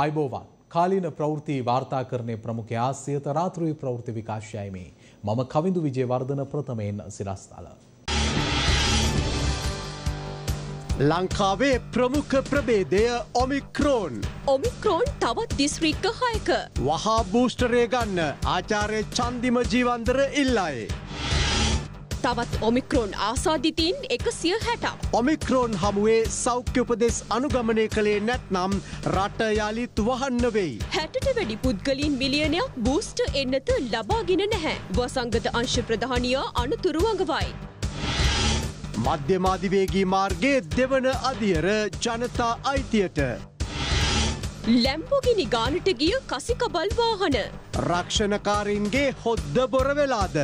අයිබෝවන් කාලීන ප්‍රවෘත්ති වාර්තාකරණය ප්‍රමුඛයා සියත රාත්‍රී ප්‍රවෘත්ති විකාශයයිමේ මම කවිඳු විජේවර්ධන ප්‍රථමයෙන් සිරස්ථල. ලංකාවේ ප්‍රමුඛ ප්‍රබේදය ඔමික්‍රෝන් ඔමික්‍රෝන් තවත් දිස්ත්‍රික්ක හයක. වහා බූෂ්ටරය ගන්න ආචාරය චන්දිම ජීවන්දර ඉල්ලායේ. තවත් ඔමික්‍රෝන් ආසාධිතීන් එකසිය හැටක්. ඔමික්‍රෝන් හමුවේ සෞඛ්‍යපදෙස් අනුගමනය කළේ නැත්නම් රට යාලිත් වහන්න වෙයි. හැටට වැඩි පුද්ගලින් මිලියනයක් බූස්ට එන්නත ලබාගෙන නැහැ. වසංගත අංශ ප්‍රධානියා අනතුරුවඟවයි. මධ්‍යමාධිවේගී මාර්ගයේ දෙවන අධියර ජනතා අයිතියට. ලැම්පොගිනි ගානට ගිය කසිකබල් වාහන. රක්ෂණකාරින්ගේ හොද්ද බොරවෙලාද.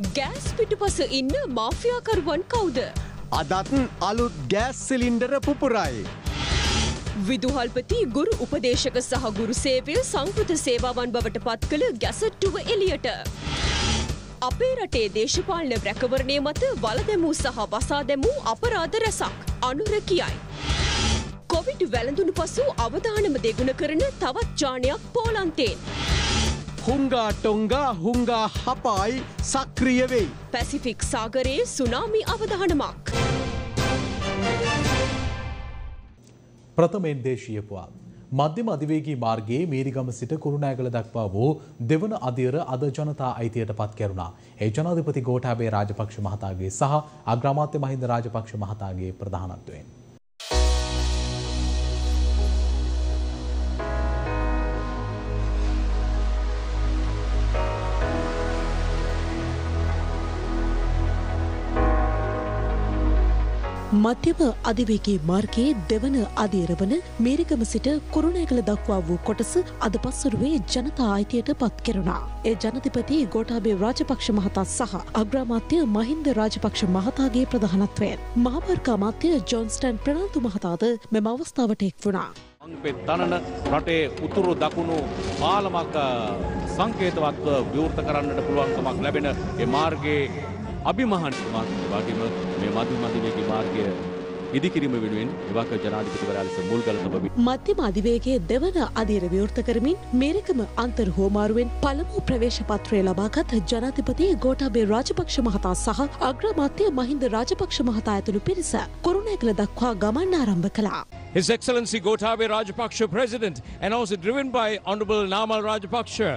ගෑස් පිටුපස ඉන්න මාෆියාකරුවන් කවුද. අදත් අලුත් ගෑස් සිලින්ඩර පුපුරයි. විදුහල්පති ගුරු උපදේශක සහ ගුරු සේවය සංකෘත සේවාවන් බවට පත් කළ ගැසට්ටුව එලියට. අපේ රටේ දේශපාලන රැකවරණය මත වල දැමූ සහ වසා දැමූ අපරාධ රැසක් අනුර කියයි. කොවිඩ් වැළඳුණු පසු අවධානම දෙගුණ කරන තවත් ජානයක් පෝලන්තයෙන්. හුංගා ටොංගා හුංගා හපායි සක්‍රිය වෙයි. පැසිෆික් සාගරයේ සුනාමි අවධානමක්. ප්‍රථමෙන් දේශීය පුවත්. මධ්‍යම අධිවේගී මාර්ගයේ මීරිගම සිට කුරුණෑගල දක්වා වූ දෙවන අධියර අද ජනතා අයිතියට පත් කෙරුණා. ඒ ජනාධිපති ගෝඨාභය රාජපක්ෂ මහතාගේ සහ අග්‍රාමාත්‍ය මහින්ද රාජපක්ෂ මහතාගේ ප්‍රධානත්වයෙන්. මධ්‍යම අධිවේගේ මාර්ගයේ දෙවන අධීරවන මේරිගම සිට කුරුණෑගල දක්වා වූ කොටස අද පස්සරුවේ ජනතා අයිතියට පත් කෙරුණා. ඒ ජනතිපති ගෝටාබේ රාජපක්ෂ මහතා සහ අග්‍රාමාත්‍ය මහින්ද රාජපක්ෂ මහතාගේ ප්‍රධානත්වයෙන්. මහාවර්ක අමාත්‍ය ජොන්ස්ටන් ප්‍රනාන්තු මහතාද මෙම අවස්ථාවට එක් වුණා. අංපෙත් තනන රටේ උතුරු දකුණු පාලමක් සංකේතවත්ව විවෘත කරන්නට පුළුවන්කමක් ලැබෙන ඒ මාර්ගයේ අභිමහන්තුමක් වගේම මේ මධි මධිවේගී මාර්ගය ඉදිකිරීම වෙනුවෙන් එවක ජනාධිපතිවරයා ලෙස මුල්ගල තබමි. මධ්‍යම අධිවේගයේ දෙවන අධීර විවෘත කරමින් මේරිකම අන්තර් හෝමාරුවෙන් පළමු ප්‍රවේශ පත්‍රය ලබාගත් ජනාධිපති ගෝඨාභය රාජපක්ෂ මහතා සහ අග්‍රාමාත්‍ය මහින්ද රාජපක්ෂ මහතා ඇතුළු පිරිස කුරුණෑගල දක්වා ගමන් ආරම්භ කළා. His Excellency Gotabaya Rajapaksa President and also driven by Honorable Namal Rajapaksa.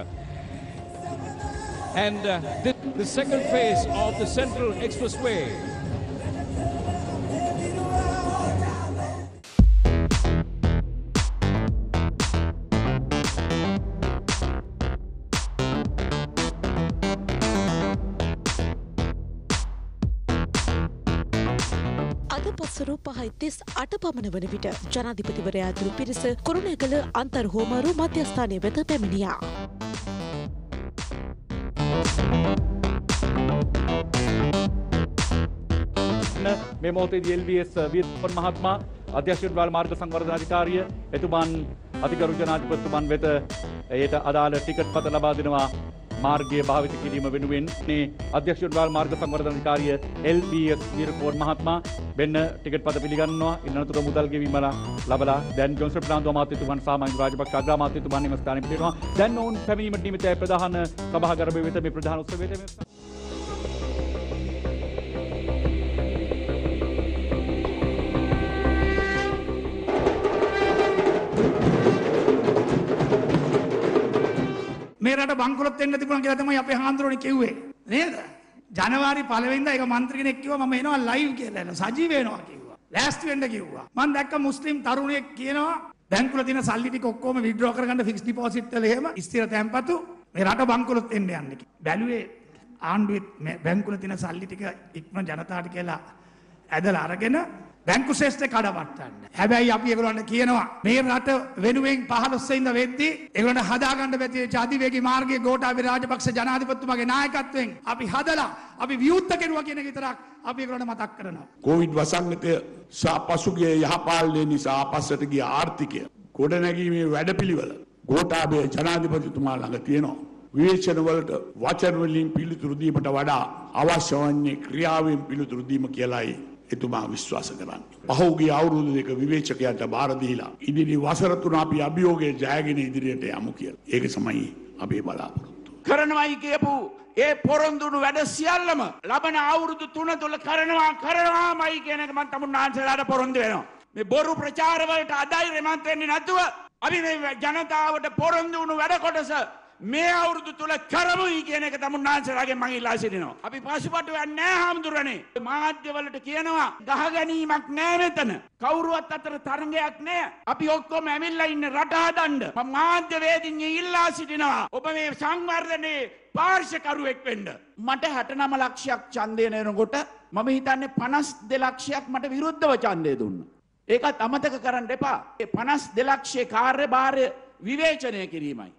And uh, this, the second phase of the Central Expressway අද පස්සරු පහයි තිස් අට පමණ වන විට ජනාධිපතිවරයා ඇතුළු පිරිස කුරුණෑගල අන්තර් හෝමාරු මධ්‍යස්ථානය වෙත පැමිණියා. මේ මොහොතේදී LBS වියත්පොන් මහත්මයා අධ්‍යක්ෂ වාල් මාර්ග සංවර්ධන අධිකාරිය එතුමන් අධිකරු ජනාධිපතිතුමන් වෙත එයට අදාළ ටිකට් පත ලබා දෙනවා. මාර්ගය භාවිත කිරීම වෙනුවෙන් මේ අධ්‍යක්ෂ වාල් මාර්ග සංවර්ධන අධිකාරිය LBS විරකෝන් මහත්මයා වෙන්න ටිකට් පත පිළිගන්නවා. ඉන්නතුර මුදල් ගෙවීම ලබලා දැන් ජොන්සන් ප්‍රනාන්දු අමාත්‍යතුමන් සාමාන්‍ය රාජපක්ෂ අග්‍රාමාත්‍යතුමන් එම ස්ථානෙ පිළිනවා දැන් ඔවුන් පැමිණීමට නියමිතයි ප්‍රධාන සභාගරභය වෙත මේ ප්‍රධාන උත්සවයට මේ මේ රට බංකොලොත් වෙන්න තිබුණා කියලා තමයි අපේ හාමුදුරුවනේ කිව්වේ. නේද? ජනවාරි පළවෙනිදා ඒක මන්ත්‍රී කෙනෙක් කිව්වා මම එනවා ලයිව් කියලා. සජීව වෙනවා කිව්වා. ලෑස්ති වෙන්න කිව්වා. මම දැක්ක මුස්ලිම් තරුණයෙක් කියනවා බැංකුවල තියෙන සල්ලි ටික ඔක්කොම විත්ඩ්‍රෝ කරගන්න ෆික්ස් ඩිපොසිට් වල එහෙම ස්ථිර තැන්පතු මේ රට බංකොලොත් වෙන්න යන්නේ කියලා. බැලුවේ ආණ්ඩුවේ බැංකුවල තියෙන සල්ලි ටික ඉක්ම ජනතාවට කියලා ඇදලා අරගෙන බැංකු ශේෂ්ඨ කඩවට්ටන්න. හැබැයි අපි ඒගොල්ලන්ට කියනවා මේ රට වෙනුවෙන් 15 ඉඳ වෙද්දී ඒගොල්ලන්ට හදාගන්න බැති ජාතිවේගී මාර්ගයේ ගෝඨාභය රාජපක්ෂ ජනාධිපතිතුමාගේ නායකත්වයෙන් අපි හදලා අපි විවුර්ත කෙරුවා කියන එක විතරක් අපි ඒගොල්ලන්ට මතක් කරනවා. කොවිඩ් වසංගතය සහ පසුගිය යහපාලනය නිසා අපස්සට ගිය ආර්ථිකය ගොඩනැගීමේ වැඩපිළිවෙල ගෝඨාභය ජනාධිපතිතුමා ළඟ තියෙනවා. විවේචනවලට වචන වලින් පිළිතුරු දීමට වඩා අවශ්‍ය වන්නේ ක්‍රියාවෙන් පිළිතුරු දීම කියලායි එතුමා විශ්වාස කරන්න. පහුගේ අවුරුදු දෙක විවේචකයන්ට බාර දීලා ඉදිරි වසර තුන අපි අභියෝගය ජයගෙන ඉදිරියට යමු කියලා. ඒක තමයි අපේ බලාපොරොත්තු. කරනවයි කියපු ඒ පොරොන්දුණු වැඩ සියල්ලම ලබන අවුරුදු තුන තුළ කරනවා කරනවාමයි කියනක මන් තමුන්නාන්සලාට පොරොන්දු වෙනවා. මේ බොරු ප්‍රචාරවලට අදයි රෙමන්ත් වෙන්නේ නැතුව අපි මේ ජනතාවට පොරොන්දු වුණු වැඩ කොටස මේ අවුරුදු තුළ කරමුයි කියන එක තමුන්නාන්සලාගේ මගේ ඉල්ලා සිටිනවා. අපි පසුපටු යන්නේ හාමුදුරනේ. මාධ්‍යවලට කියනවා ගහ ගැනීමක් නෑ මෙතන. කවුරුවත් අතර තරගයක් නෑ. අපි ඔක්කොම ඇවිල්ලා ඉන්න රට හදන්න. මම මාධ්‍යවේදින් ඉල්ලා සිටිනවා. ඔබ මේ සංවර්ධනයේ පාර්ශකරුවෙක් වෙන්න. මට 69 ලක්ෂයක් ඡන්දය නේනකොට මම හිතන්නේ 52 ලක්ෂයක් මට විරුද්ධව ඡන්දය දුන්නා. ඒකත් අමතක කරන්න එපා. ඒ 52 ලක්ෂයේ කාර්යභාරය විවේචනය කිරීමයි.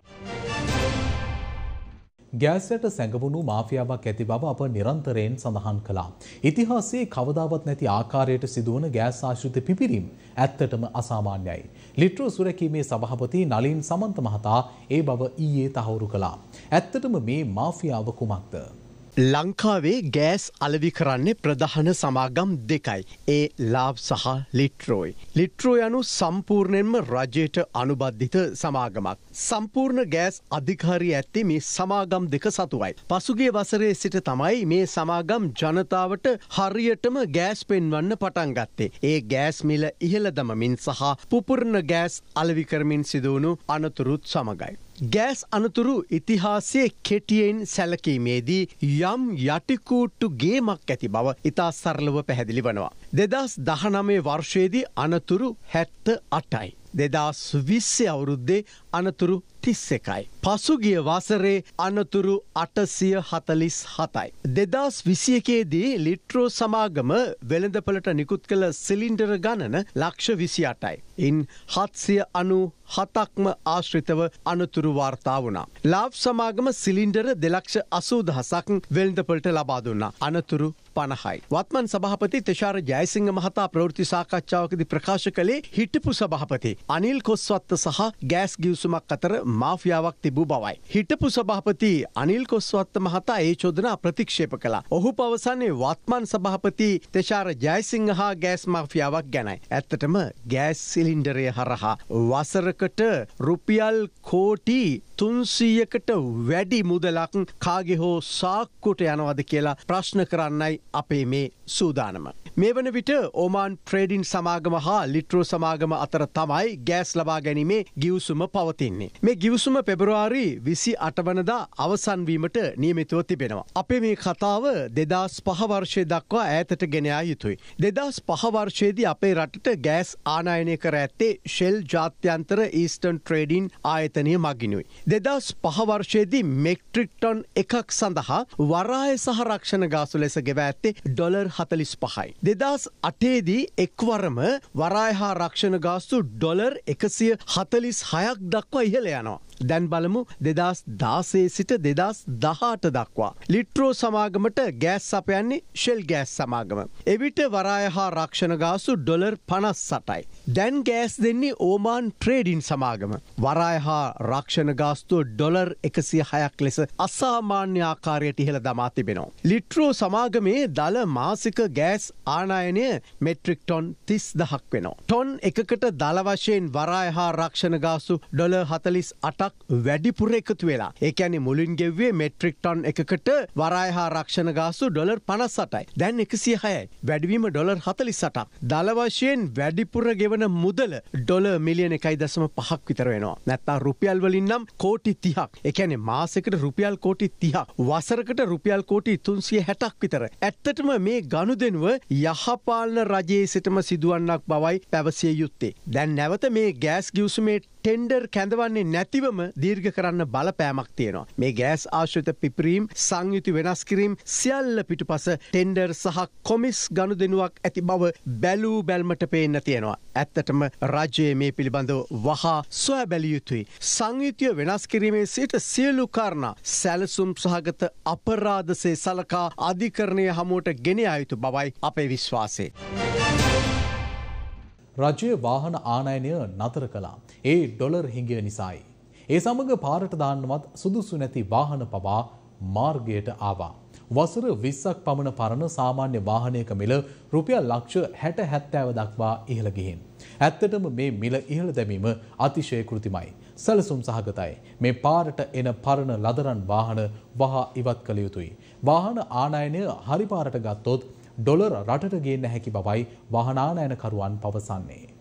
ගෑසට සැඟවුණු මාෆියාවක් ඇති බව අප නිරන්තරයෙන් සඳහන් කළා. ඉතිහාසයේ කවදාවත් නැති ආකාරයට සිදුවන ගෑස් ආශ්‍රිත පිපිරීම් ඇත්තටම අසාමාන්‍යයි. ලිට්‍රෝ සුරැකීමේ සභහපති නලින් සමන්ත මහතා ඒ බව ඊයේ තහවුරු කළා. ඇත්තටම මේ මාෆියාව කුමක්ද. ලංකාවේ ගෑස් අලවි කරන්නේ ප්‍රධාන සමාගම් දෙකයි. ඒ ලාබ් සහ ලිට්‍රෝයි. ලිට්‍රෝ යනු සම්පූර්ණයෙන්ම රජයට අනුබද්ධිත සමාගමක්. සම්පූර්ණ ගෑස් අධිකාරී ඇත්තේ මේ සමාගම් දෙක සතුවයි. පසුගේ වසරේ සිට තමයි මේ සමාගම් ජනතාවට හරියටම ගෑස් පෙන්වන්න පටන් ගත්තේ. ඒ ගෑස් මිල ඉහළ දමමින් සහ පුපුරණ ගෑස් අලවිකරමින් සිදුවුණු අනතුරුත් සමගයි. ගෑස් අනතුරු ඉතිහාසයේ කෙටියෙන් සැලකීමේදී යම් යටිකූට්ටු ගේමක් ඇති බව ඉතා සරලව පැහැදිලි වනවා. දෙදස් දහනමේ වර්ෂයේදී අනතුරු හැත්ත අටයි. දෙදස් විස්සේ අවුරුද්දේ අනතුරු තිස් එකයි. පසුගිය වසරේ අනතුරු අටසිය හතලිස් හතයි. දෙදස් විසියකේදී ලිට්‍රෝ සමාගම වෙළඳපලට නිකුත් කළ සිලින්ඩර ගණන ලක්ෂ විසි අටයි. ඉන් හත්සිය අනු හතක්ම ආශ්‍රිතව අනතුරු වාර්තා වුණා. ලාබ් සමාගම සිලින්ඩර දෙලක්ෂ අසූදහසක් වෙළඳපලට ලබා දුන්නා. අනතුරු පණහයි. වත්මන් සභහපති තෙශාර ජයසිංහ මහතා ප්‍රවෘති සාකච්ඡාවකද ප්‍රකාශ කළේ හිටපු සභහපති. අනිල් කොස්වත්ත සහ ගෑස් ගියවසුමක් අතර මාෆියාවක් තිබූ බවයි. හිටපු සභහපති අනිල් කොස්වත්ත මහතා ඒ චෝදනා ප්‍රතික්ෂේප කලා. ඔහු පවසන්නේ වත්මන් සභහපති තෙශාර ජයසිංහ හා ගෑස් මාෆියාවක් ගැනයි. ඇත්තටම ගෑස් සිලින්ඩරය හරහා වසරකට රුපියල් කෝටි තුන්සීයකට වැඩි මුදලක් කාගෙ හෝ සාක්කුට යනවද කියලා ප්‍රශ්න කරන්නයි අපේ මේ සූදානම. මේ වන විට ඕමාන් ප්‍රේඩින් සමාගම හා ලිට්‍රෝ සමාගම අතර තමයි ගෑස් ලබා ගැනීමේ ගිවසුම පවතින්නේ. මේ ගිවසුම පෙබරවාරි විසි අටවනදා අවසන්වීමට නියමිතුව තිබෙනවා. අපේ මේ කතාව දෙදස් පහවර්ෂය දක්වා ඈතට ගෙනයා යුතුයි. දෙදස් පහවර්ෂයේදී අපේ රටට ගෑස් ආනායනය කර ඇත්තේ ශෙල් ජාත්‍යන්තර ඊස්ටන් ට්‍රේඩින් ආයතනය මගිනුයි. දෙදස් පහවර්ෂයේදී මෙක්ට්‍රික්ටොන් එකක් සඳහා වරාය සහ රක්ෂණ ගාසු ලෙස ගෙව ඇත්තේ ඩොලර් හතලිස් පහයි. දෙදස් අටේදී එක්වරම වරාය හා රක්ෂණ ගාස්තු ඩොලර් එකසිය හතලිස් හයක් දක්වා ඉහළ යනවා. දැන් බලමු දෙදස් දාසේ සිට දෙදස් දහට දක්වා. ලිට්‍රෝ සමාගමට ගෑස් සපයන්නේ ශෙල් ගෑස් සමාගම. එවිට වරාය හා රක්ෂණ ගාසු ඩොලර් පනස් සටයි. දැන් ගෑස් දෙන්නේ ඕමාන් ට්‍රේඩින් සමාගම. වරාය හා රක්ෂණ ගාස්තුව ඩොලර් එකසිය හයක් ලෙස අසාමාන්‍ය ආකාරයට ඉහළ දමා තිබෙනවා. ලිට්‍රෝ සමාගමේ දල මාසික ගෑස් ආනායනය මෙට්‍රික් ටොන් තිස් දහක් වෙනවා. ටොන් එකකට දල වශයෙන් වරාය හා රක්ෂණ ගාසු ඩොල හතලිස් අටක් වැඩිපුර එකතු වෙලා. ඒකැනි මුලින් ගෙව්වේ මෙට්‍රික් ටොන් එකකට වරාය හා රක්ෂණ ගාසු ඩොලර් පනස්සටයි. දැන් එකසිය හයයි වැඩවීම ඩොලර් හතලි සටක් දල වශයෙන් වැඩිපුර ගෙවන මුදල ඩොල මිලියන එකයි දසම පහක් විතර වෙනවා. නැත්තා රුපියල් වලින් නම් කෝටි තිහක්. එකැනෙ මාසකට රුපියල් කෝටි තිහක් වසරකට රුපියල් කෝටි තුන්සිය හැටක් විතර. ඇත්තටම මේ ගනුදෙනුව යහපාලන රජයේ සිටම සිදුවන්නක් බවයි පැවසිය යුත්තේ. දැන් නැවත මේ ගෑස් ගියවසුමේ ටෙන්ඩර් කැඳවන්නේ නැතිවම දීර්ඝ කරන්න බලපෑමක් තියෙනවා. මේ ගෑස් ආශ්‍රිත පිපරීම් සංයුති වෙනස් කිරීම් සියල්ල පිටුපස ටෙන්ඩර් සහ කොමිස් ගණු දෙනුවක් ඇති බව බැලූ බැල්මට පේන්න තියෙනවා. ඇත්තටම රජයේ මේ පිළිබඳව වහා සොය බැලියයුතුයි. සංයුතිය වෙනස් කිරීමේ සිට සියලු කාරණා සැලසුම් සහගත අපරාධසේ සලකා අධිකරණය හමුවට ගෙන අයුතු බවයි අපේ විශ්වාසේ. රජය වාහන ආනයනය නතර කළා. ඒ ඩොලර් හිඟය නිසායි. ඒ සමඟ පාරට දාන්නවත් සුදුසු නැති වාහන පවා මාර්ගයට ආවා. වසර විස්සක් පමණ පරණ සාමාන්‍ය වාහනයක මිල රුපියල් ලක්ෂ හැට හැත්තෑව දක්වා ඉහළ ගිහින්. ඇත්තටම මේ මිල ඉහළ දැමීම අතිශය කෘතිමයි. සැලසුම් සහගතයි. මේ පාරට එන පරණ ලදරන් වාහන වහා ඉවත් කළ යුතුයි. වාහන ආනයනය හරි පාරට ගත්තොත් ඩොලර් රටට ගේන්න හැකි බවයි වාහනානයනකරුවන් පවසන්නේ.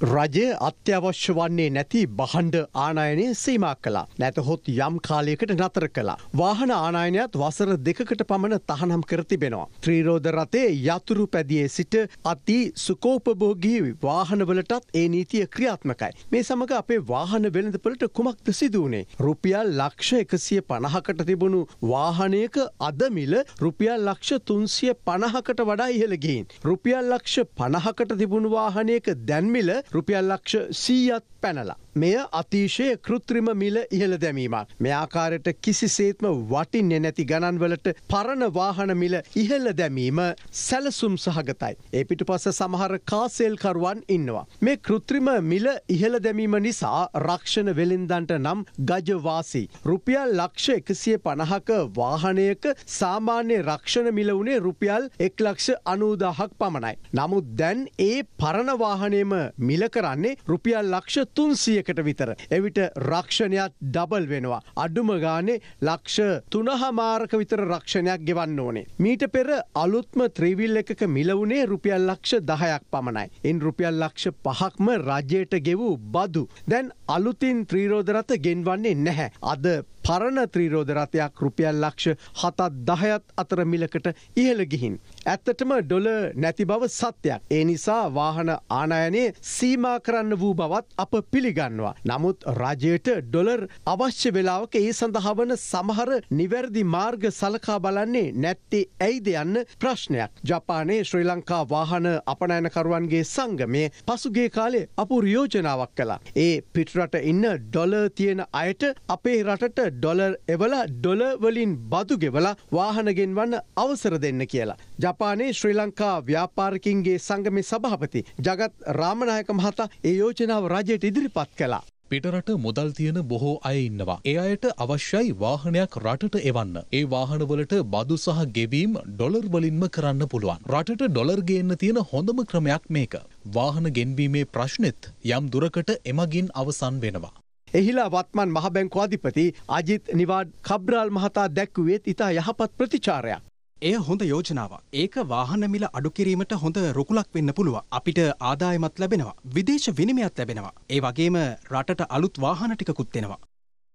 රජය අත්‍යවශ්‍ය වන්නේ නැති බහන්ඩ ආනායනය සීමා කලා නැතහොත් යම් කාලයකට නතර කලා. වාහන ආනායනයත් වසර දෙකකට පමණ තහනම් කර තිබෙනවා. ත්‍රීරෝධ රතේ යතුරු පැදියේ සිට අති සුකෝපභෝගී වාහනවලටත් ඒ නීතිය ක්‍රියාත්මකයි. මේ සමඟ අපේ වාහන වෙළඳපලට කුමක්ද සිදුවනේ. රුපියල් ලක්ෂ එකසිය පණහකට තිබුණු වාහනයක අදමිල රුපියල් ලක්ෂ තුන්සිය පණහකට වඩා ඉහළගින්. රුපියල් ලක්ෂ පණහකට තිබුණු වාහනයක දැන්මිල රුපියල් ලක්ෂ සීයත් පැනලා. මෙය අතිශය කෘත්‍රිම මිල ඉහළ දැමීමක්. මේ ආකාරයට කිසිසේත්ම වටින්නේ නැති ගණන්වලට පරණ වාහන මිල ඉහළ දැමීම සැලසුම් සහගතයි. ඒ පිටු පස සමහර කාසෙල්කරුවන් ඉන්නවා. මේ කෘත්‍රිම මිල ඉහළ දැමීම නිසා රක්ෂණ වෙලින්දන්ට නම් ගජවාසී. රුපියල් ලක්ෂ එකසිය පණහක වාහනයක සාමාන්‍ය රක්ෂණ මිල වුණේ රුපියල් එක් ලක්ෂ අනූදාහක් පමණයි. නමුත් දැන් ඒ පරණ වාහනයම මිල කරන්නේ රුපියල් ලක්ෂ තුන්සියකට විතර. එවිට රක්ෂණයක් ඩබල් වෙනවා. අඩුම ගානේ ලක්ෂ තුනහමාරක විතර රක්ෂණයක් ගෙවන්න ඕනේ. මීට පෙර අලුත්ම ත්‍රීවිල් එකක මිලවුනේ රුපියල් ලක්ෂ දහයක් පමණයි. ඉන් රුපියල් ලක්ෂ පහක්ම රජයට ගෙවූ බදු. දැන් අලුතින් ත්‍රීරෝධරත ගෙන්වන්නේ නැහැ. අද පරණ ත්‍රීරෝධ රථයක් රුපියල් ලක්ෂ හතත් දහයත් අතර මිලකට ඉහළ ගිහින්. ඇත්තටම ඩොල නැති බව සත්‍යයක්. ඒ නිසා වාහන ආනයනයේ සීමා කරන්න වූ බවත් අප පිළිගන්නවා. නමුත් රජයට ඩොලර් අවශ්‍ය වෙලාවක ඒ සඳහා වන සමහර නිවැරදි මාර්ග සලකා බලන්නේ නැත්තේ ඇයිද යන්න ප්‍රශ්නයක්. ජපානයේ ශ්‍රී ලංකා වාහන අපනයනකරුවන්ගේ සංගමය පසුගේ කාලේ අපු රියෝජනාවක් කලා. ඒ පිටරට ඉන්න ඩොල තියෙන අයට අපේ රටට ඩොලර් එවලා ඩොලවලින් බදු ගෙවලා වාහනගෙන් වන්න අවසර දෙන්න කියලා. ජපානයේ ශ්‍රී ලංකා ව්‍යාපාරකින්ගේ සංගමේ සභහපති ජගත් රාමණයක මහතා ඒ යෝජනාව රජයට ඉදිරිපත් කලා. පිටරට මුදල් තියෙන බොහෝ අය ඉන්නවා. ඒ අයට අවශ්‍යයි වාහනයක් රටට එවන්න. ඒ වාහනවලට බදු සහ ගෙවීම් ඩොලර් වලින්ම කරන්න පුළුවන්. රටට ඩොලර් ගේන්න තියෙන හොඳම ක්‍රමයක් මේක. වාහන ගෙන්වීමේ ප්‍රශ්නෙත් යම් දුරකට එමගින් අවසන් වෙනවා. එහිලා වත්මන් මහබැංකු අධිපති අජිත් නිවාඩ් කබ්‍රාල් මහතා දැක්වුවේත් ඉතා යහපත් ප්‍රතිචාරයක්. එය හොඳ යෝජනාව. ඒක වාහන මිල අඩු කිරීමට හොඳ රුකුලක් වෙන්න පුළුව. අපිට ආදායමත් ලැබෙනවා. විදේශ විනිමයත් ලැබෙනවා. ඒ වගේම රටට අලුත් වාහන ටිකකුත් වෙනවා.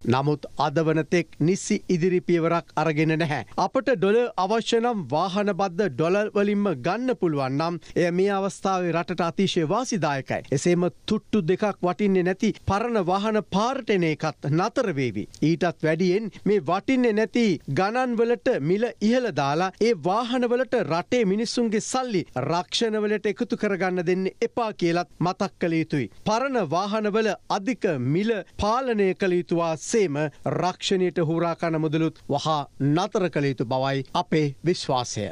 නමුත් අදවනතෙක් නිස්සි ඉදිරිපියවරක් අරගෙන නැහැ. අපට ඩොල අවශ්‍යනම් වාහන බද්ධ ඩොලර් වලින්ම ගන්න පුළුවන් නම් එය මේ අවස්ථාවේ රටට අතිශය වාසිදායකයි. එසේම තුට්ටු දෙකක් වටින්නේ නැති පරණ වාහන පාරටෙන එකත් නතරවේවි. ඊටත් වැඩියෙන් මේ වටින්නේ නැති ගණන්වලට මිල ඉහළ දාලා ඒ වාහනවලට රටේ මිනිස්සුන්ගේ සල්ලි රක්ෂණවලට එකතු කරගන්න දෙන්න එපා කියලත් මතක් කළ යුතුයි. පරණ වාහනවල අධික මිල පාලනය කළ යුතුවා සේම රක්ෂණයට හුරාකණ මුදලුත් වහා නතර කළ යුතු බවයි අපේ විශ්වාසය.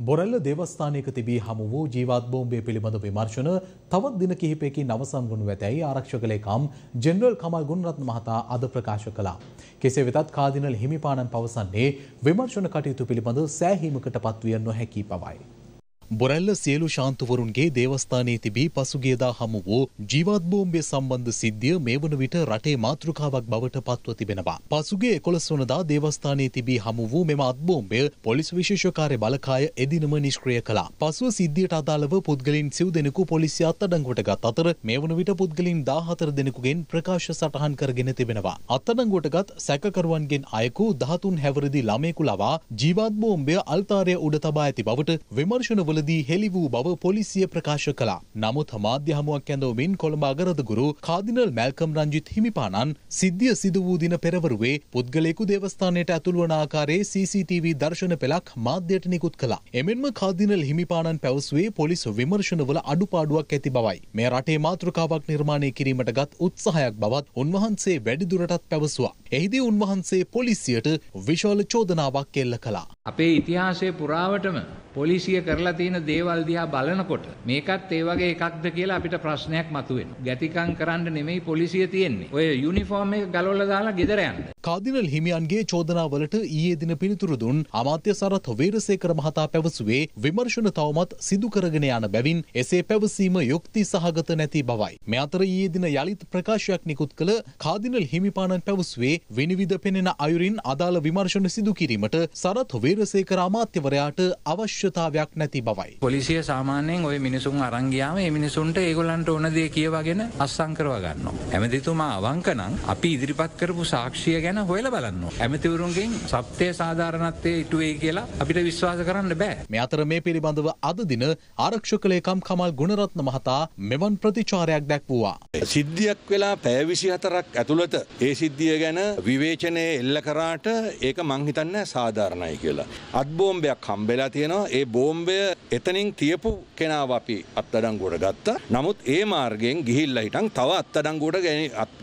බොරල්ල දේවස්ථානයක තිබී හමු වූ ජීවත් බෝම්බය පිළිබඳ විමර්ශන තවත් දින කිහිපයකින් අවසන් වනු ඇතැයි ආරක්ෂක ලේකම් ජෙනරල් කමල් ගුණරත්න මහතා අද ප්‍රකාශ කළා. කෙසේ වෙතත් කාදිනල් හිමිපාණන් පවසන්නේ විමර්ශන කටයුතු පිළිබඳ සෑහීමකට පත්විය නොහැකි බවයි. බොරැල්ල සියලු ශාන්තුවරුන්ගේ දේවස්ථානයේ තිබී පසුගියදා හමු වූ ජීවත් බෝම්බය සම්බන්ධ සිද්ධිය මේ වන විට රටේ මාතෘකාවක් බවට පත්ව තිබෙනවා. පසුගේ එකොළස් වනදා දේවස්ථානයේ තිබී හමු වූ මෙම අත්බෝම්බය පොලිස් විශේෂකාරය බලකාය එදිනම නිෂ්ක්‍රිය කළා. පසුව සිද්ධියට අදාළව පුද්ගලින් සිව් දෙනෙකු පොලිසිය අත්අඩංගුවට ගත් අතර මේ වන විට පුද්ගලින් 14 දෙනෙකුගෙන් ප්‍රකාශ සටහන් කරගෙන තිබෙනවා. අත්අඩංගුවට ගත් සැකකරුවන්ගෙන් අයෙකු 13 හැවිරිදි ළමයෙකු ලවා ජීවත් බෝම්බය අල්තාරය උඩ තබා ඇති බවට විමර්ශනවල දිනවලදී හෙළි වූ බව පොලිසිය ප්‍රකාශ කළා. නමුත් මාධ්‍ය හමුවක් ඇඳවමින් කොළඹ අගරදගුරු කාදිනල් මැල්කම් රංජිත් හිමිපාණන් සිද්ධිය සිදු වූ දින පෙරවරුවේ පුද්ගලයෙකු දේවස්ථානයට ඇතුළු වන ආකාරයේ CCTV දර්ශන පෙළක් මාධ්‍යයට නිකුත් කළා. එමෙන්ම කාදිනල් හිමිපාණන් පැවසුවේ පොලිස් විමර්ශනවල අඩුපාඩුවක් ඇති බවයි. මේ රටේ මාතෘකාවක් නිර්මාණය කිරීමට ගත් උත්සාහයක් බවත් උන්වහන්සේ වැඩිදුරටත් පැවසුවා. එහිදී උන්වහන්සේ පොලිසියට විශාල චෝදනාවක් එල්ල කළා. අපේ ඉතිහාසය පුරාවටම පොලිසිය කරලා තියෙන දේවල් දිහා බලනකොට මේකත් ඒ වගේ එකක්ද කියලා අපිට ප්‍රශ්නයක් මතුවෙනවා. ගැතිකම් කරන්න නෙමෙයි පොලිසිය තියෙන්නේ. ඔය යුනිෆෝම් එක ගලවලා දාලා ගෙදර යන්න. කාදිනල් හිමියන්ගේ චෝදනාවලට ඊයේ දින පිළිතුරු දුන් අමාත්‍ය සරත් වීරසේකර මහතා පැවසුවේ විමර්ශන තවමත් සිදු කරගෙන යන බැවින් එසේ පැවසීම යුක්ති සහගත නැති බවයි. මේ අතර ඊයේ දින යළිත් ප්‍රකාශයක් නිකුත් කළ කාදිනල් හිමිපාණන් පැවසුවේ විනිවිද පෙනෙන අයුරින් අදාළ විමර්ශන සිදු කිරීමට සරත් වීරසේකර අමාත්‍යවරයාට අවශ්‍යතාවයක් නැති බවයි. පොලිසිය සාමාන්‍යයෙන් ওই මිනිසුන් අරන් ගියාම මේ මිනිසුන්ට ඒගොල්ලන්ට ඕන දේ කියවගෙන අස්සම් කරව ගන්නවා. ඇමතිතුමා අවංක නම් අපි ඉදිරිපත් කරපු සාක්ෂිය ගැන හොයලා බලනවා. ඇමතිවරුන්ගෙන් සත්‍යය සාධාරණත්වයේ ඉටු වෙයි කියලා අපිට විශ්වාස කරන්න බෑ. මේ අතර මේ පිළිබඳව අද දින ආරක්ෂක ලේකම් කමල් ගුණරත්න මහතා මෙවන් ප්‍රතිචාරයක් දැක්වුවා. සිද්ධියක් වෙලා පැය විසි හතරක් ඇතුළත ඒ සිද්ධිය ගැන විවේචනය එල්ල කරාට ඒක මංහිතන්න සාධාරණයි කියලා. අත්බෝම්භයක් හම්බෙලා තියෙනවා ඒ බෝම්බය එතනින් තියපු කෙනාව අපි අත්තඩංගුවට ගත්තා. නමුත් ඒ මාර්ගයෙන් ගිහිල්ල හිටන් තව අත්තඩංගුවට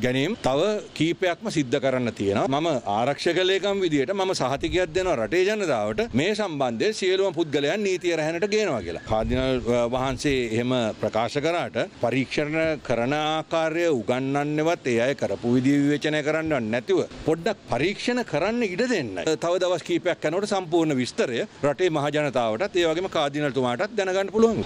ගැනීම් තව කීපයක්ම සිද්ධ කරන්න තියෙනවා. මම ආරක්ෂක ලේකම් විදියට මම සහතිකයක් දෙනවා රටේ ජනතාවට මේ සම්බන්ධය සියලුම පුද්ගලයන් නීතිය රැහැනට ගේනවා කියලා. කාදිනල් වහන්සේ එහෙම ප්‍රකාශ කරාට පරීක්ෂණ කරන ආකාරය උගන්නන්නවත් ඒ අය කරපු විදි විවේචනය කරන්න නැතිව පොඩ්ඩක් පරීක්ෂණ කරන්න ඉඩ දෙන්න. තව දවස් කීපයක් යනකොට සම්පූර්ණ විස්තරය රටේ මහජනතාවටත් ඒ වගේම කාදිනල්තුමාටත් දැනගන්න පුළුවන්.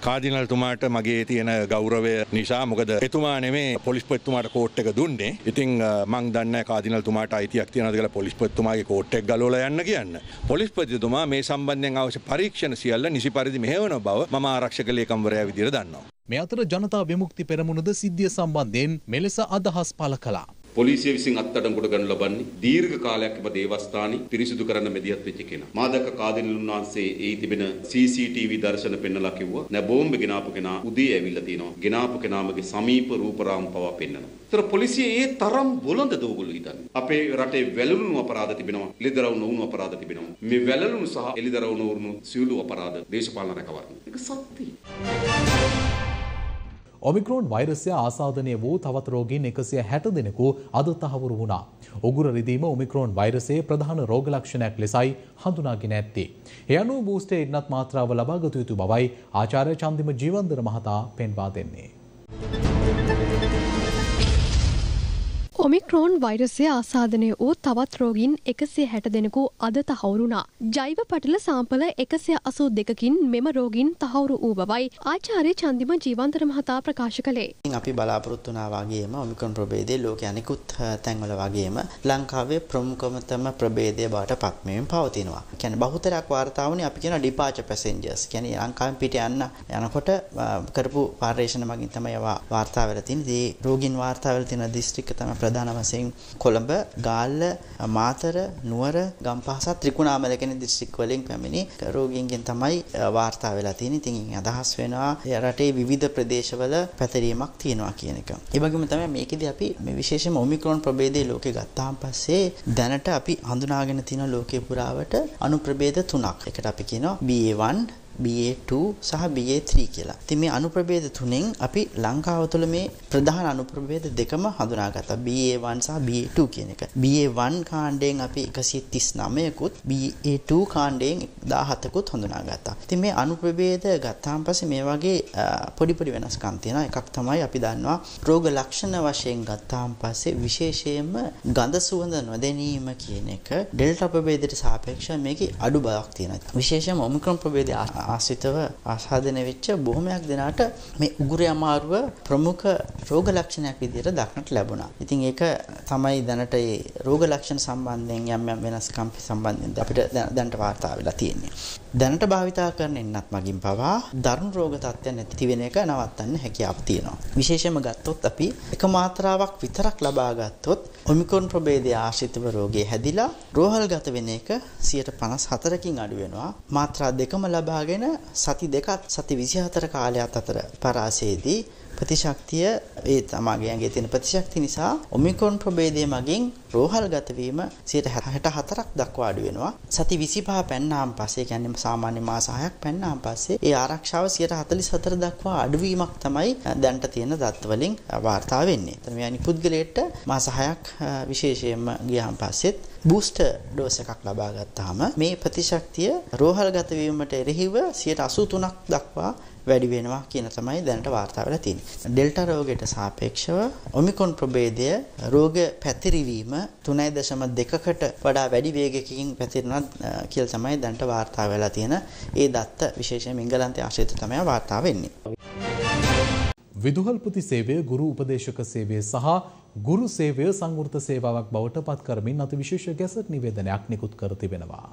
කාදිනල්තුමාට මගේ තියෙන ගෞරවය නිසා මොකද එතුමා නෙමේ පොලිස්පතිතුමාට කෝට් එක දුන්නේ. ඉතින් මං දන්නේ කාදිනල්තුමාට අයිතියක් තියෙනවද කියලා පොලිස්පතිතුමාගේ කෝට් එක ගලවලා යන්න කියන්න. පොලිස්පතිතුමා මේ සම්බන්ධයෙන් අවශ්‍ය පරීක්ෂණ සියල්ල නිසි පරිදි මෙහෙවන බව මම ආරක්ෂක ලේකම්වරයා විදිහට දන්නවා. මේ අතර ජනතා විමුක්ති පෙරමුණද සිද්ධිය සම්බන්ධයෙන් මෙලෙස අදහස් පළ කළා. පොලිසිය විසින් අත්අඩංගුවට ගනු ලබන්නේ දීර්ඝ කාලයක් එම දේවස්ථානි පිරිසිදු කරන්න මෙදියත් වෙච්ච කෙනා. මාදක කාදිනලුන් වහන්සේ ඒ තිබෙන CCTV දර්ශන පෙන්නලා කිව්වා නෑ බෝම්බ ගෙනාපු කෙනා උදේ ඇවිල්ලා තිනවා. ගෙනාපු කෙනාමගේ සමීප රූපරාම පවා පෙන්නනවා. ඒතර පොලිසිය ඒ තරම් බොළඳ දෝගොල්ලෝ හිතන්නේ. අපේ රටේ වැළලුණු අපරාධ තිබෙනවා. එළිදරව් නොවුණු අපරාධ තිබෙනවා. මේ වැළලුණු සහ එළිදරව් නොවුණු සියලු අපරාධ දේශපාලන රැකවරණ. ඒක සත්‍යයි. ඔමික්‍රෝන් වෛරසය ආසාධනය වූ තවත් රෝගීන් එකසිය හැට දෙනෙකු අද තහවුරු වුණා. උගුර රිදීම ඔමික්‍රෝන් වෛරසයේ ප්‍රධාන රෝග ලක්ෂණයක් ලෙසයි හඳුනාගෙන ඇත්තේ. එය අනුව බූස්ටර් ඉන්නත් මාත්‍රාව ලබාගත යුතු බවයි ආචාර්ය චන්දිම ජීවන්දර මහතා පෙන්වා දෙන්නේ. ඔමික්‍රෝන් වෛරසය ආසාධනය වූ තවත් රෝගීන් එකසිය හැට දෙනෙකු අද තහවුරුණා. ජෛව පටල සාම්පල එකසිය අසූ දෙකකින් මෙම රෝගීන් තහවුරු වූ බවයි ආචාර්ය චන්දිම ජීවන්තර මහතා ප්‍රකාශ කළේ. අපි බලාපොරොත්තු වුණා වගේම ඔමික්‍රෝන් ප්‍රභේදයේ ලෝකයේ අනිකුත් තැන්වල වගේම ලංකාවේ ප්‍රමුඛතම ප්‍රභේදය බවට පත්වීම පවතිනවා. කියන්නේ බහුතරයක් වාර්තා වුණේ අපි කියන ඩිපාචර් පැසෙන්ජර්ස්. කියන්නේ ලංකාවෙන් පිට යන්න යනකොට කරපු පර්යේෂණ මගින් තමයි වාර්තා වෙලා තියෙන්නේ. ඒ රෝගීන් වාර්තා වෙලා තියෙන දිස්ත්‍රික්ක තමයි ප්‍රධාන වශයෙන් කොළඹ, ගාල්ල, මාතර, නුවර, ගම්පහ සහ ත්‍රිකුණාමල කියන දිස්ත්‍රික් වලින් පැමිණි රෝගීන්ගෙන් තමයි වාර්තා වෙලා තියෙන්නේ. ඉතින් අදහස් වෙනවා රටේ විවිධ ප්‍රදේශවල පැතිරීමක් තියෙනවා කියන එක. ඒ වගේම තමයි මේකෙදි අපි මේ විශේෂයෙන්ම ඔමික්‍රෝන් ප්‍රභේදයේ ලෝකේ ගත්තාන් පස්සේ දැනට අපි හඳුනාගෙන තියෙන ලෝකේ පුරාවට අනු ප්‍රභේද තුනක්. එකට අපි කියනවා BA1 BA2 සහ BA3 කියලා. ඉතින් මේ අනුප්‍රභේද තුනෙන් අපි ලංකාව තුළ මේ ප්‍රධාන අනුප්‍රභේද දෙකම හඳුනාගත්තා. BA1 සහ BA2 කියන එක. BA1 කාණ්ඩයෙන් අපි 139කුත් BA2 කාණ්ඩයෙන් 17කුත් හඳුනාගත්තා. ඉතින් මේ අනුප්‍රභේද ගත්තාන් පස්සේ මේ වගේ පොඩි පොඩි වෙනස්කම් තියෙනවා. එකක් තමයි අපි දන්නවා රෝග ලක්ෂණ වශයෙන් ගත්තාන් පස්සේ විශේෂයෙන්ම ගඳ සුවඳ නොදැනීම කියන එක ඩෙල්ටා ප්‍රභේදයට සාපේක්ෂව මේකේ අඩු බවක් තියෙනවා. විශේෂයෙන්ම ඔමික්‍රොන් ප්‍රභේදය ආශ්‍රිතව ආසාදනය වෙච්ච බොහොමයක් දෙනාට මේ උගුරේ අමාරුව ප්‍රමුඛ රෝග ලක්ෂණයක් විදිහට දක්නට ලැබුණා. ඉතින් ඒක තමයි දැනට මේ රෝග ලක්ෂණ සම්බන්ධයෙන් යම් යම් වෙනස්කම් සම්බන්ධයෙන් අපිට දැනට වාර්තා වෙලා තියෙන්නේ. දැනට භාවිතා කරන එන්නත් මගින් පවා දරුණු රෝග තත්ත්වයන් නැති වෙන එක නවත්තන්න හැකියාව තියෙනවා. විශේෂයෙන්ම ගත්තොත් අපි එක මාත්‍රාවක් විතරක් ලබා ගත්තොත් ඔමික්‍රොන් ප්‍රභේදයේ ආශ්‍රිතව රෝගය හැදිලා රෝහල්ගත වෙන එක 54කින් අඩු වෙනවා. මාත්‍රා දෙකම ලබාගෙන සති දෙකක් සති 24 කාලයක් අතර පරාසයේදී ප්‍රතිශක්තිය ඒ තමාගේ ඇඟේ තියෙන ප්‍රතිශක්තිය නිසා ඔමික්‍රොන් ප්‍රභේදය මගින් රෝහල්ගත වීම 64ක් දක්වා අඩු වෙනවා. සති 25 පැන්නාන් පස්සේ කියන්නේ සාමාන්‍ය මාස 6ක් පැන්නාන් පස්සේ ඒ ආරක්ෂාව 44 දක්වා අඩුවීමක් තමයි දැනට තියෙන දත්ත වලින් වාර්තා වෙන්නේ. එතන මේ අනිත් පුද්ගලයෙක්ට මාස 6ක් විශේෂයෙන්ම ගියාන් පස්සෙත් බූස්ටර් ඩෝස් එකක් ලබා ගත්තාම මේ ප්‍රතිශක්තිය රෝහල්ගත වීමට එරෙහිව 83ක් දක්වා වැඩි වෙනවා කියන තමයි දැනට වාර්තා වෙලා තියෙන්නේ. ඩෙල්ටා රෝගයට සාපේක්ෂව ඔමික්‍රොන් ප්‍රභේදය රෝග පැතිරිවීම 3.2කට වඩා වැඩි වේගයකින් පැතිරෙනවා කියලා තමයි දැනට වාර්තා වෙලා තියෙන ඒ දත්ත විශේෂයෙන් එංගලන්තයේ ආශ්‍රිත තමයි වාර්තා වෙන්නේ. විදුහල්පති සේවය ගුරු උපදේශක සේවය සහ ගුරු සේවය සංවෘත සේවාවක් බවට පත් කරමින් අති විශේෂ ගැසට් නිවේදනයක් නිකුත් කර තිබෙනවා.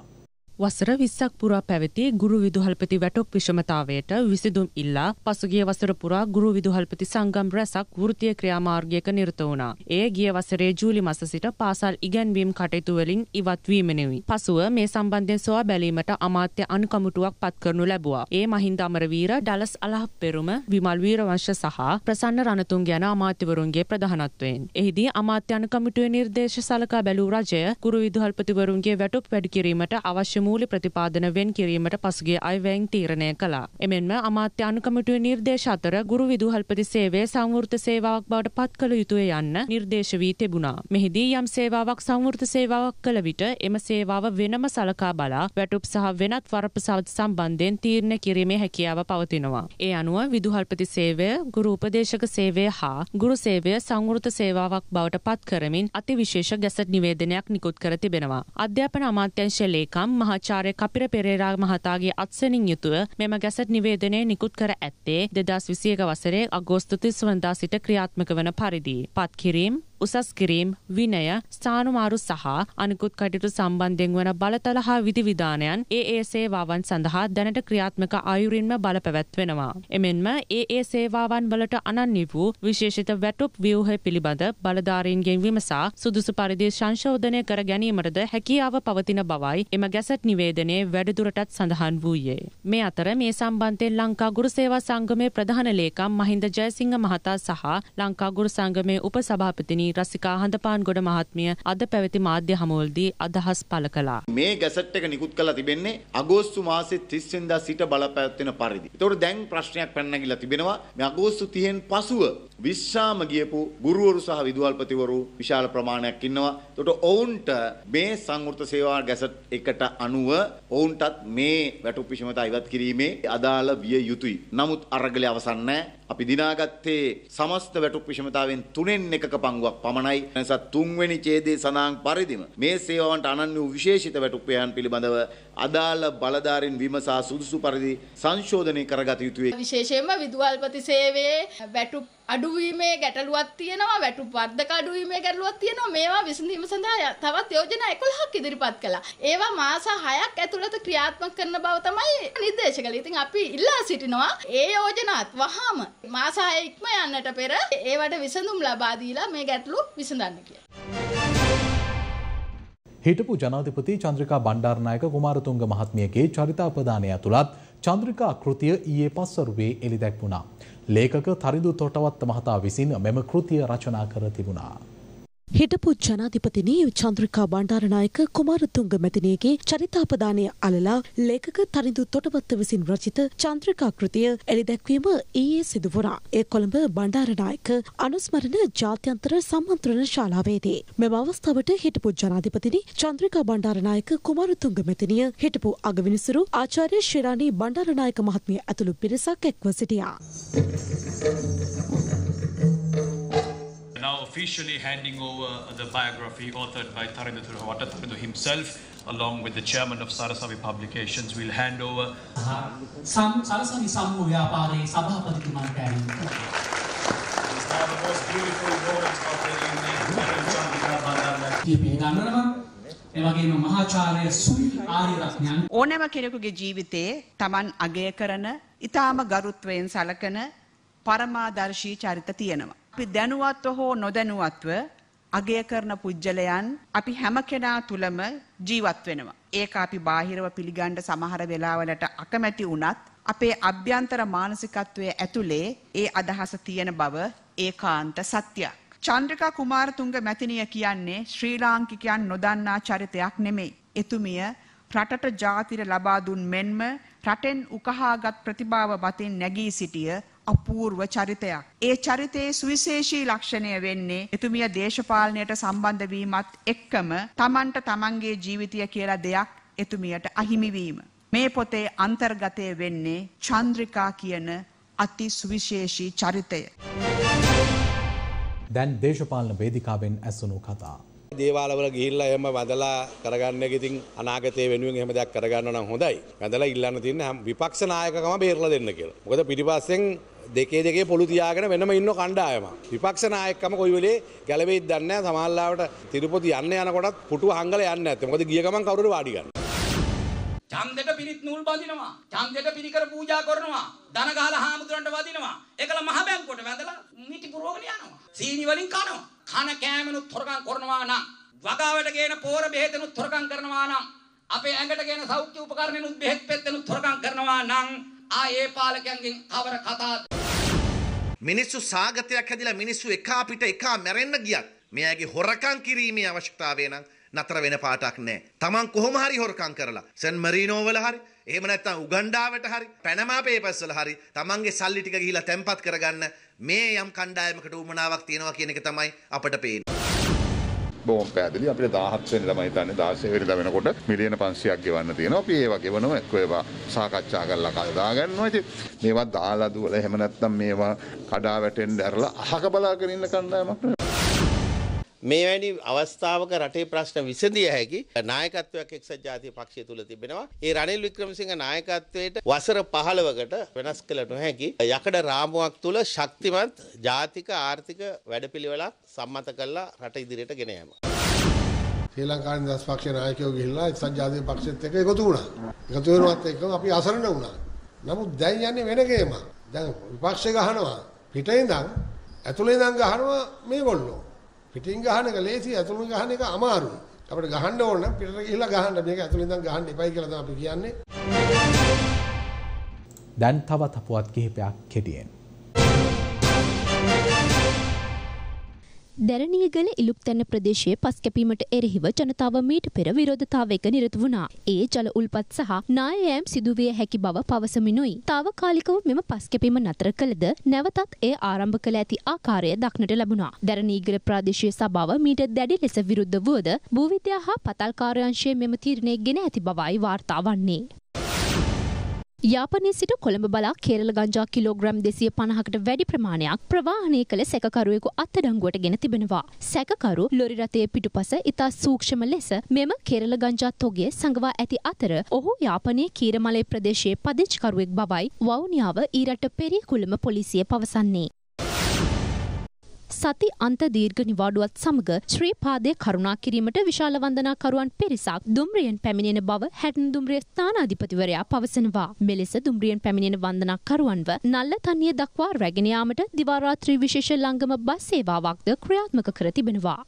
වසර විස්සක් පුරා පැවති ගුරු විදුහල්පති වැටොප් විෂමතාවයට විසිදුම් ඉල්ලා පසුගිය වසර පුරා ගුරු විදුහල්පති සංගම් රැසක් වෘතිය ක්‍රියාමාර්ගයක නිරත වුණා. එය ගිය වසරේ ජූලි මස සිට පාසල් ඉගැන්වීම් කටයුතු වලින් ඉවත් වීමනෙවි. පසුව මේ සම්බන්ධයෙන් සොයා බැලීමට අමාත්‍ය අනුකමුටුවක් පත් කරනු ලැබුවා. ඒ මහින්ද අමරවීර, ඩලස් අලහප් පෙරුම, විමල් වීරවංශ සහ ප්‍රසන්න රණතුංග යන අමාත්‍යවරුන්ගේ ප්‍රධානත්වයෙන්. එහිදී අමාත්‍ය අනුකමුටුවේ නිර්දේශ සලකා බැලූ රජය ගුරු විදුහල්පතිවරුන්ගේ වැටොප් වැඩි කිරීමට අවශ්‍ය මූල්‍ය ප්‍රතිපාදන වෙන් කිරීමට පසුගිය අයවැයෙන් තීරණය කළා. එමෙන්ම අමාත්‍ය අනුකමිටුවේ නිර්දේශ අතර ගුරු විදුහල්පති සේවය සංවෘත සේවාවක් බවට පත් කළ යුතුය යන්න නිර්දේශ වී තිබුණා. මෙහිදී යම් සේවාවක් සංවෘත සේවාවක් කළ විට එම සේවාව වෙනම සලකා බලා වැටුප් සහ වෙනත් වරප්‍රසාද සම්බන්ධයෙන් තීරණය කිරීමේ හැකියාව පවතිනවා. ඒ අනුව විදුහල්පති සේවය ගුරු උපදේශක සේවය හා ගුරු සේවය සංවෘත සේවාවක් බවට පත් කරමින් අතිවිශේෂ ගැසට් නිවේදනයක් නිකුත් කර තිබෙනවා. අධ්‍යාපන අමාත්‍යංශ ලේකම් මහ ආචාර්ය කපිර පෙරේරා මහතාගේ අත්සනින් යුතුව මෙම ගැසට් නිවේදනය නිකුත් කර ඇත්තේ දෙදස් විසියක වසරේ අගෝස්තු තිස්වනදා සිට ක්‍රියාත්මක වන පරිදි. පත් කිරීම් උසස් කිරීම් විනය ස්ථානුමාරු සහ අනිකුත් කටයුතු සම්බන්ධයෙන් වන බලතල හා විධිවිධානයන් ඒ ඒ සේවාවන් සඳහා දැනට ක්‍රියාත්මක අයුරින්ම බල පැවැත්වෙනවා. එමෙන්ම ඒ ඒ සේවාවන් වලට අනන්‍ය වූ විශේෂිත වැටුප් ව්‍යූහ පිළිබඳ බලධාරීන්ගෙන් විමසා සුදුසු පරිදි සංශෝධනය කර ගැනීමටද හැකියාව පවතින බවයි එම ගැසට් නිවේදනයේ වැඩිදුරටත් සඳහන් වූයේ. මේ අතර මේ සම්බන්ධයෙන් ලංකා ගුරු සේවා සංගමේ ප්‍රධාන ලේකම් මහින්ද ජයසිංහ මහතා සහ ලංකා ගුරු සංගමේ උපසභාපතිනි රසිකා හඳපාන් ගොඩ මහත්මිය අද පැවති මාධ්‍ය හමුවලදී අදහස් පළ කළා. මේ ගැසට් එක නිකුත් කරලා තිබෙන්නේ අගෝස්තු මාසේ 30 වෙනිදා සිට බලපැවැත්වෙන පරිදි. ඒතකොට දැන් ප්‍රශ්නයක් පැන නැගිලා තිබෙනවා. මේ අගෝස්තු 30න් පසුව විශ්‍රාම ගියපු ගුරුවරු සහ විදුහල්පතිවරු විශාල ප්‍රමාණයක් ඉන්නවා. ඒතකොට ඔවුන්ට මේ සංවෘත සේවා ගැසට් එකට අනුව ඔවුන්ටත් මේ වැටුප් විෂමතා ඉවත් කිරීමේ අදාළ විය යුතුයි. නමුත් අරගලය අවසන් නැහැ. අපි දිනාගත්තේ සමස්ත වැටුප් විෂමතාවෙන් තුනෙන් එකක පංගුවක් පමණයි. නිසා තුන්වෙනි ඡේදයේ සඳහන් පරිදිම මේ සේවාවන්ට අනන්‍ය වූ විශේෂිත වැටුප් වේයන් පිළිබඳව අදාළ බලධාරීන් විමසා සුදුසු පරිදි සංශෝධනය කරගත යුතුයි. විශේෂයෙන්ම විදුහල්පති සේවයේ වැටුප් අඩුවීමේ ගැටලුවක් තියෙනවා වැටුප් වර්ධක අඩුවීමේ ගැටලුවක් තියෙනවා මේවා විසඳීම සඳහා තවත් යෝජනා 11ක් ඉදිරිපත් කළා. ඒවා මාස 6ක් ඇතුළත ක්‍රියාත්මක කරන බව තමයි නිර්දේශ කළේ. ඉතින් අපි ඉල්ලා සිටිනවා ඒ යෝජනාත් වහාම මාස 6 ඉක්ම යන්නට පෙර ඒවට විසඳුම් ලබා දීලා මේ ගැටලු විසඳන්න කියලා. හිටපු ජනාධිපති චන්ද්‍රිකා බණ්ඩාරනායක කුමාරතුංග මහත්මියගේ චරිතාපදානය ඇතුළත් චන්ද්‍රිකා කෘතිය ඊයේ පස්වරුවේ එළිදැක්වුණා. ලේඛක තරිදු තොටවත්ත මහතා විසින් මෙම කෘතිය රචනා කර තිබුණා. හිටපු ජනාධිපතිනි චන්ද්‍රිකා බණ්ඩාරනායක කුමාරතුංග මැතිනියගේ චරිතාපදානය අලලා ලේඛක තරිඳු තොටවත්ත විසින් රචිත චන්ද්‍රිකා කෘතිය එළිදැක්වීම ඊයේ සිදුවුණා. ඒ කොළඹ බණ්ඩාරනායක අනුස්මරණ ජාත්‍යන්තර සම්මන්ත්‍රණ ශාලාවේදී. මෙම අවස්ථාවට හිටපු ජනාධිපතිනි චන්ද්‍රිකා බණ්ඩාරනායක කුමාරතුංග මැතිනිය හිටපු අගවිනිසුරු ආචාර්ය ශිරාණී බණ්ඩාරනායක මහත්මිය ඇතුළු පිරිසක් එක්ව සිටියා. now officially handing over the biography authored by Taridu Watataradu himself along with the chairman of Sarasavi Publications, will hand over. සම් සරසවි සම්මූ ව්‍යාපාරයේ සභාපතිතුමන්ට ඇවිත් පිළිගන්නනවා එවගේම මහාචාර්ය සුනිල් ආරියරත්නයන් ඕනෑම කෙනෙකුගේ ජීවිතයේ Taman අගය කරන ඊටාම ගරුත්වයෙන් සලකන පරමාදර්ශී චරිත තියෙනවා. අපි දැනුවත්ව හෝ නොදැනුවත්ව අගය කරන පුජ්‍යලයන් අපි හැම කෙනා තුළම ජීවත් වෙනවා. ඒක අපි බාහිරව පිළිගන්න සමහර වෙලාවලට අකමැති වුණත් අපේ අභ්‍යන්තර මානසිකත්වයේ ඇතුලේ ඒ අදහස තියෙන බව ඒකාන්ත සත්‍යයක්. චන්ද්‍රිකා කුමාරතුංග මැතිනිය කියන්නේ ශ්‍රී ලාංකිකයන් නොදන්නා චරිතයක් නෙමෙයි. එතුමිය රටට ජාතිර ලබා දුන් මෙන්ම රටෙන් උකහාගත් ප්‍රතිභාව මතින් නැගී සිටිය අපූර්ව චරිතයක්. ඒ චරිතයේ සුවිශේෂී ලක්ෂණය වෙන්නේ එතුමිය දේශපාලනයට සම්බන්ධ වීමත් එක්කම Tamanට Tamanගේ ජීවිතය කියලා දෙයක් එතුමියට අහිමිවීම. මේ පොතේ අන්තර්ගතය වෙන්නේ චන්ද්‍රිකා කියන අති සුවිශේෂී චරිතය. දැන් දේශපාලන වේදිකාවෙන් ඇසුණු කතා. දේවාලවල ගිහිල්ලා එහෙම වැදලා කරගන්න එක ඉතින් අනාගතයේ වෙනුවෙන් එහෙම දෙයක් කරගන්න නම් හොඳයි. වැදලා ඉල්ලන්න තියෙන හැම විපක්ෂ නායකකම බේරලා දෙන්න කියලා. මොකද පිටිපස්සෙන් දෙකේ දෙකේ පොළු තියාගෙන වෙනම ඉන්න කණ්ඩායම. විපක්ෂ නායකකම කොයි වෙලේ ගැලවෙයිද දන්නේ නැහැ. සමහරවිට තිරුපති යන්න යනකොටත් පුටුව හංගලා යන්නේ නැත්තේ. මොකද ගිය ගමන් කවුරුරි වාඩි ගන්න. ඡන්දෙට පිරිත් නූල් බඳිනවා ඡන්දෙට පිරිකර පූජා කරනවා දන ගහලා හාමුදුරන්ට වදිනවා ඒකල මහ බැංකුවට වැඳලා මිටි පුරවගෙන යනවා සීනි වලින් කනවා කන කෑමනුත් හොරකම් කරනවා නම් වගාවට ගේන පෝර බෙහෙතනුත් හොරකම් කරනවා නම් අපේ ඇඟට ගේන සෞඛ්‍ය උපකරණනුත් බෙහෙත් පෙත්තනුත් හොරකම් කරනවා නම් ආ ඒ පාලකයන්ගෙන් කවර කතාද මිනිස්සු සාගතයක් හැදිලා මිනිස්සු එකා පිට එකා මැරෙන්න ගියත් මෙයාගේ හොරකම් කිරීමේ අවශ්‍යතාවය නම් නතර වෙන පාටක් නෑ. Taman කොහොම හරි හොරකම් කරලා සන් මරීනෝ වල හරි එහෙම නැත්නම් උගන්ඩාවට හරි පැනමා පේපර්ස් වල හරි Tamanගේ සල්ලි ටික ගිහිලා තැම්පත් කරගන්න මේ යම් කණ්ඩායමකට උමනාවක් තියෙනවා කියන එක තමයි අපට පේන්නේ. බොහොම පැහැදිලි අපිට 17 වෙනිදා මම හිතන්නේ 16 වෙනිදා වෙනකොට මිලියන 500ක් ගෙවන්න තියෙනවා. අපි ඒවා ගෙවනවා එක්ක ඒවා සාකච්ඡා කරලා කල්දා ගන්නවා. ඉතින් මේවා දාලා දුවලා එහෙම නැත්නම් මේවා කඩා වැටෙන්න ඇරලා අහක බලාගෙන ඉන්න කණ්ඩායමක් නෙවෙයි. මේ වැනි අවස්ථාවක රටේ ප්‍රශ්න විසඳිය හැකි නායකත්වයක් එක්සත් ජාතික පක්ෂය තුල තිබෙනවා. ඒ රනිල් වික්‍රමසිංහ නායකත්වයට වසර 15කට වෙනස් කළ නොහැකි යකඩ රාමුවක් තුල ශක්තිමත් ජාතික ආර්ථික වැඩපිළිවෙලක් සම්මත කරලා රට ඉදිරියට ගෙන යාම. ශ්‍රී ලංකාවේ නිදහස් පක්ෂ නායකයෝ ගිහිල්ලා එක්සත් ජාතික පක්ෂෙත් එක්ක එකතු වුණා. එකතු වෙනවත් එක්කම අපි අසරණ වුණා. නමුත් දැන් යන්නේ වෙන ගේමක්. දැන් විපක්ෂය ගහනවා පිටේ ඉඳන් ඇතුලේ ඉඳන් ගහනවා මේගොල්ලෝ. පිටින් ගහන එක ලේසි ඇතුළෙන් ගහන එක අමාරුයි. අපිට ගහන්න ඕන නම් පිටට ගිහිල්ලා ගහන්න මේක ඇතුළෙන් ඉඳන් ගහන්න එපයි කියලා තමයි අපි කියන්නේ. දැන් තවත් අපුවත් කිහිපයක් කෙටියෙන්. දැරණියගල ඉලුප්තැන්න ප්‍රදේශයේ පස් කැපීමට එරෙහිව ජනතාව මීට පෙර විරෝධතාවයක නිරත වුණා. ඒ ජල උල්පත් සහ නායෑම් සිදුවිය හැකි බව පවසමිනුයි. තාවකාලිකව මෙම පස් කැපීම නතර කළද නැවතත් එය ආරම්භ කළ ඇති ආකාරය දක්නට ලැබුණා. දැරණීගල ප්‍රාදේශීය සභාව මීට දැඩි ලෙස විරුද්ධ වුවද භූවිද්‍යා හා පතල් කාර්යාංශයේ මෙම තීරණය ගෙන ඇති බවයි වාර්තා වන්නේ. යාපනයේ සිට කොළඹ බලා කේරළ ගංජා කිලෝග්‍රම් දෙසිය පණහකට වැඩි ප්‍රමාණයක් ප්‍රවාහනය කළ සැකකරුවෙකු අත්අඩංගුවට ගෙන තිබෙනවා. සැකකරු ලොරි රථයේ පිටුපස ඉතා සූක්ෂම ලෙස මෙම කේරළ ගංජා තොගය සඟවා ඇති අතර ඔහු යාපනයේ කීරමලේ ප්‍රදේශයේ පදිංචිකරුවෙක් බවයි වවුනියාව ඊරට පෙරියකුළම පොලිසිය පවසන්නේ. සති අන්ත දීර්ඝ නිවාඩුවත් සමග ශ්‍රී පාදය කරුණා කිරීමට විශාල වන්දනාකරුවන් පිරිසක් දුම්රියෙන් පැමිණෙන බව හැටන් දුම්රිය ස්ථානාධිපතිවරයා පවසනවා. මෙලෙස දුම්රියෙන් පැමිණෙන වන්දනාකරුවන්ව නල්ල තනිය දක්වා රැගෙන යාමට දිවාරාත්‍රී විශේෂ ලංගම බස් සේවාවක්ද ක්‍රියාත්මක කර තිබෙනවා.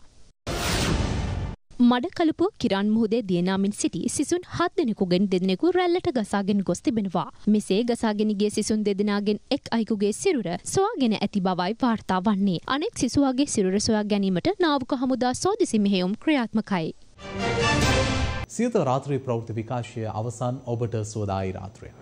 මඩකලපුව කිරන් මුහදේ දියනාමින් සිටි සිසුන් හත් දෙනෙකුගෙන් දෙදෙනෙකු රැල්ලට ගසාගෙන ගොස් තිබෙනවා. මෙසේ ගසාගෙනගේ සිසුන් දෙදෙනගෙන් එක් අයිකුගේ සිරුර සොයාගෙන ඇති බවයි වාර්තා වන්නේ. අනෙක් සිසුවාගේ සිරුර සොයා ගැනීමට නාවක හමුදා සෝදිසි මෙහෙයුම් ක්‍රියාත්මකයි. සියත රාත්‍රී ප්‍රවෘත්ති විකාශය අවසන් ඔබට සෝදායි රාත්‍රයක්.